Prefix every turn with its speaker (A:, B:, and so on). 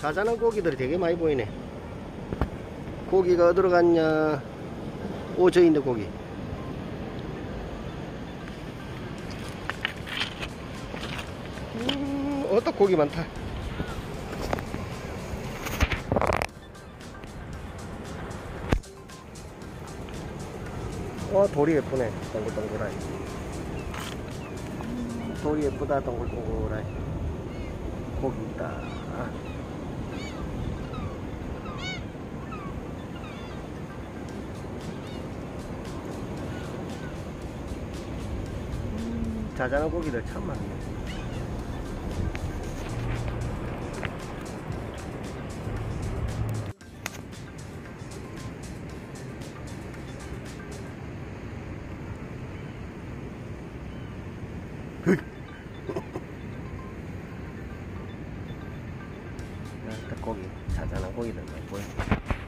A: 자자는 고기들이 되게 많이 보이네. 고기가 어디로 갔냐? 오, 저 있는 고기. 음, 어떤 고기 많다. 어, 돌이 예쁘네. 동글동글하게. 돌이 예쁘다, 동글동글하게. 고기 있다. 자잘한 고기들 참 많네. 야, 고기, 자잘한 고기들 많이 보여.